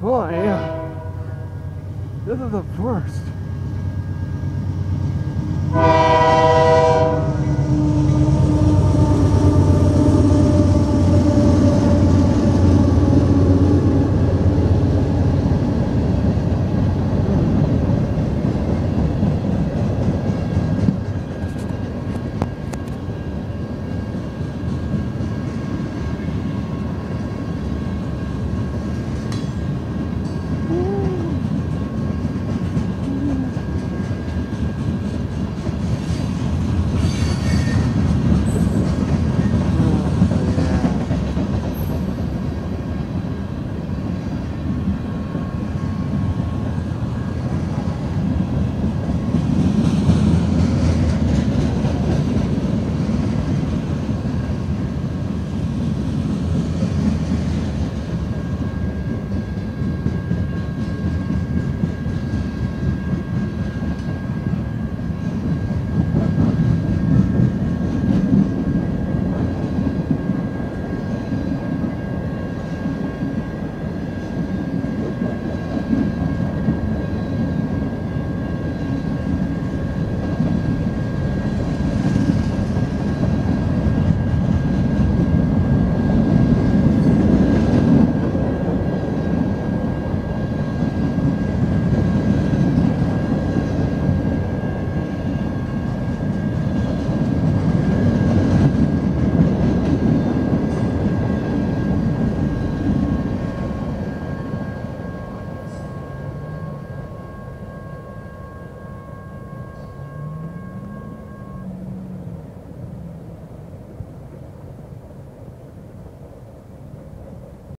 Boy, this is the worst.